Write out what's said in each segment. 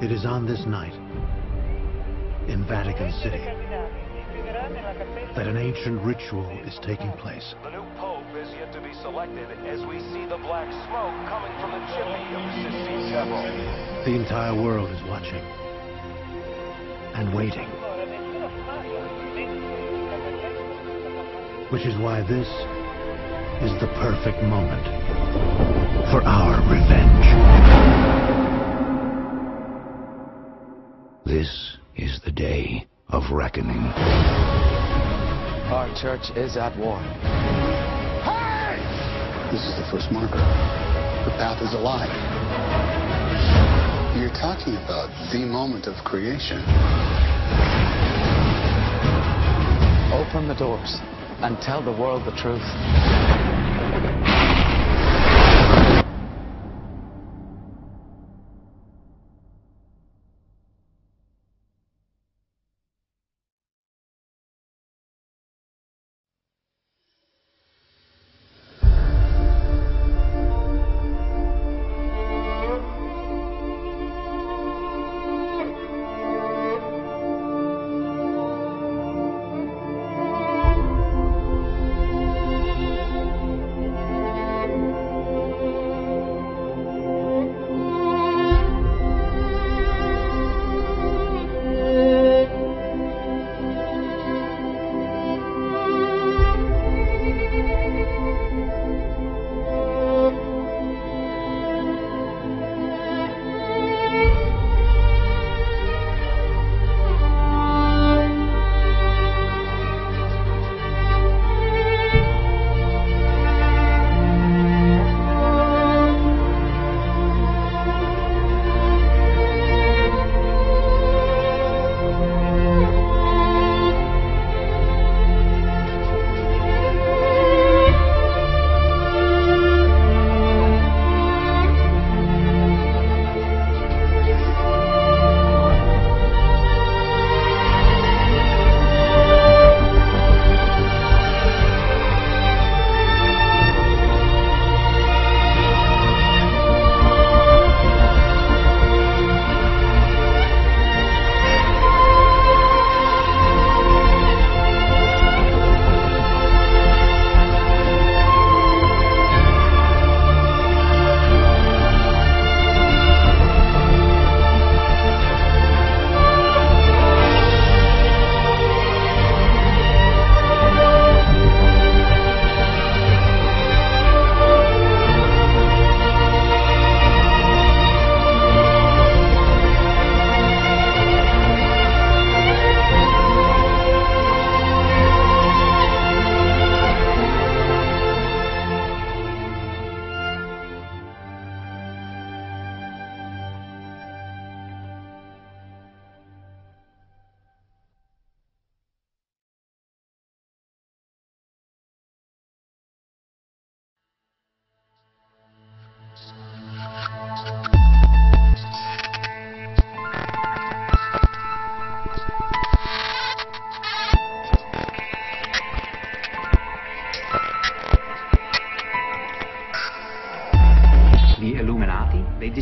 It is on this night, in Vatican City, that an ancient ritual is taking place. The new pope is yet to be selected as we see the black smoke coming from the chimney of the Sistine Chapel. The entire world is watching and waiting. Which is why this is the perfect moment for our revenge. This is the day of reckoning. Our church is at war. This is the first marker. The path is alive. You're talking about the moment of creation. Open the doors and tell the world the truth.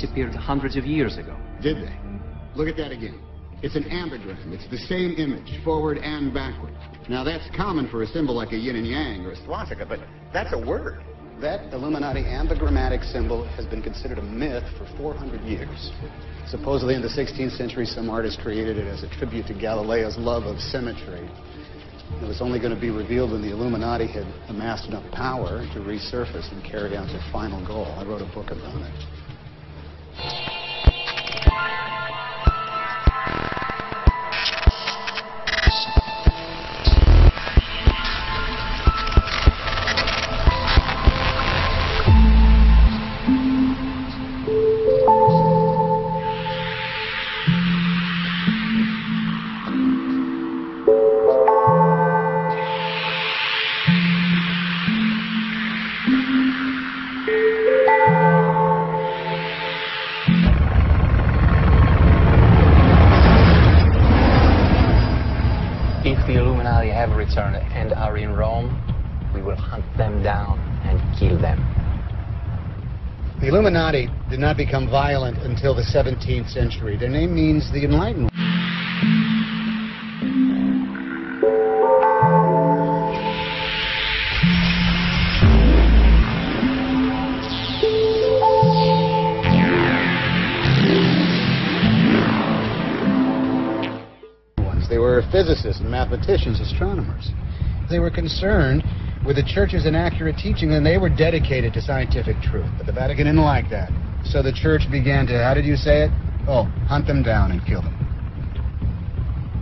Disappeared hundreds of years ago. Did they? Look at that again. It's an ambigram. It's the same image, forward and backward. Now, that's common for a symbol like a yin and yang or a swastika, but that's a word. That Illuminati ambigrammatic symbol has been considered a myth for 400 years. Supposedly in the 16th century, some artist created it as a tribute to Galileo's love of symmetry. It was only going to be revealed when the Illuminati had amassed enough power to resurface and carry out their final goal. I wrote a book about it. If the Returned and are in Rome, we will hunt them down and kill them. The Illuminati did not become violent until the 17th century. Their name means the Enlightened. Physicists mathematicians, astronomers. They were concerned with the church's inaccurate teaching and they were dedicated to scientific truth. But the Vatican didn't like that. So the church began to, how did you say it? Oh, hunt them down and kill them.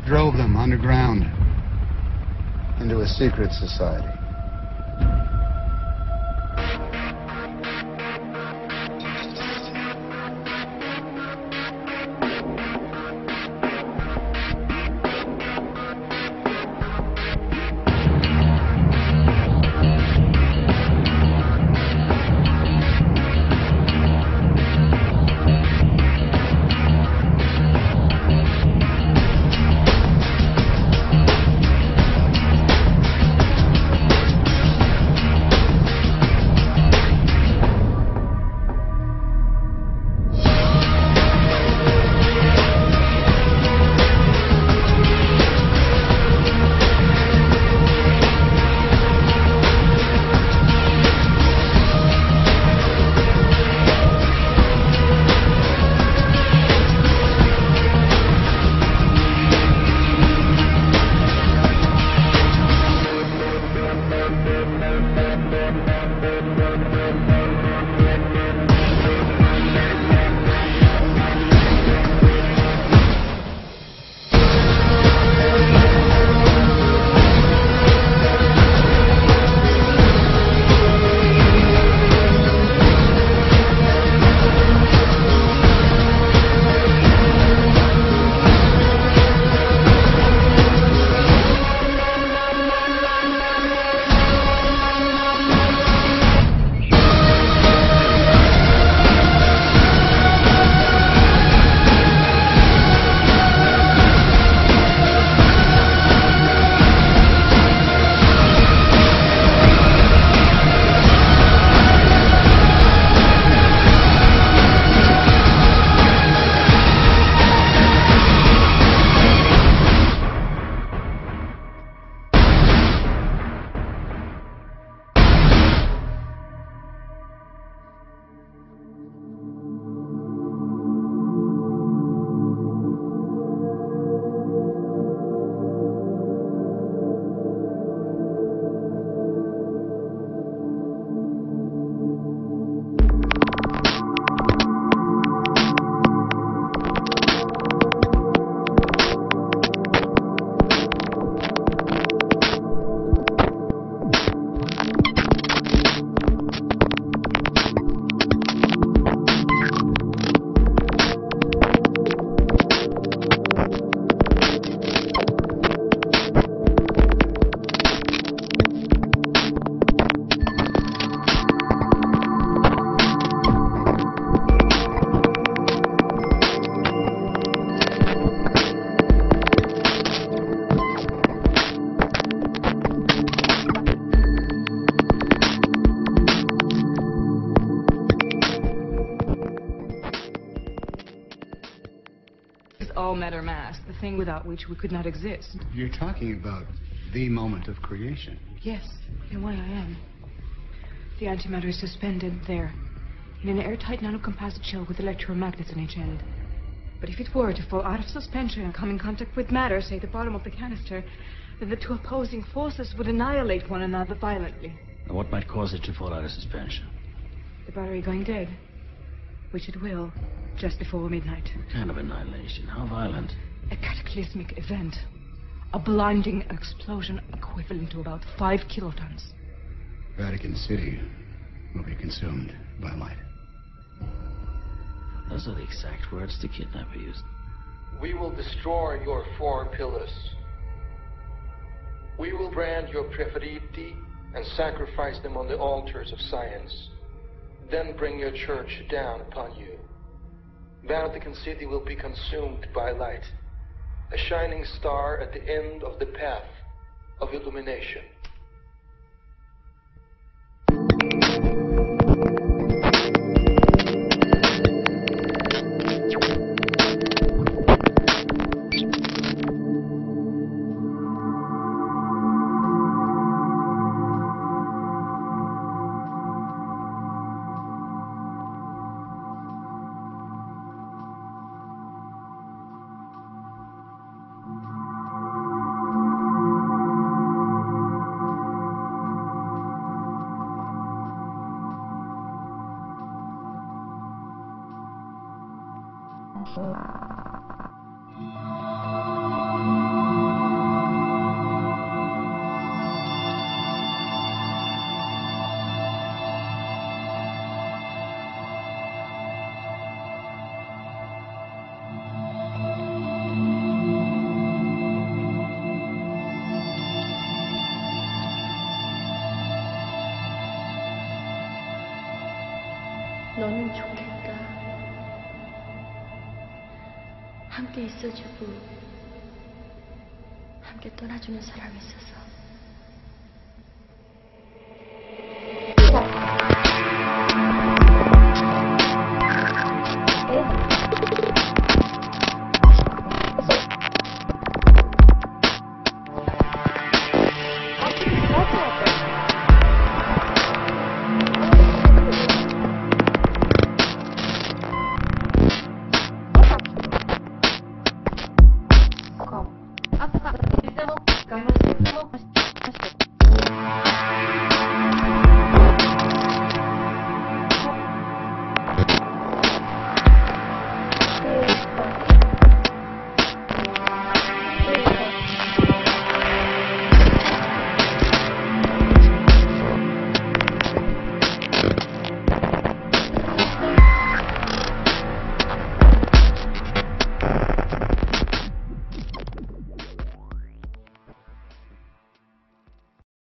Drove them underground into a secret society. Matter mass, the thing without which we could not exist. You're talking about the moment of creation. Yes, in a way I am. The antimatter is suspended there, in an airtight nanocomposite shell with electromagnets on each end. But if it were to fall out of suspension and come in contact with matter, say the bottom of the canister, then the two opposing forces would annihilate one another violently. And what might cause it to fall out of suspension? The battery going dead, which it will, just before midnight. What kind of annihilation? How violent? A cataclysmic event. A blinding explosion equivalent to about five kilotons. Vatican City will be consumed by light. Those are the exact words the kidnapper used. We will destroy your four pillars. We will brand your preferiti and sacrifice them on the altars of science. Then bring your church down upon you. Vatican City will be consumed by light, a shining star at the end of the path of illumination. 心啦。너는좋겠 다. 함께 있어주고 함께 떠나주는 사람이 있어서.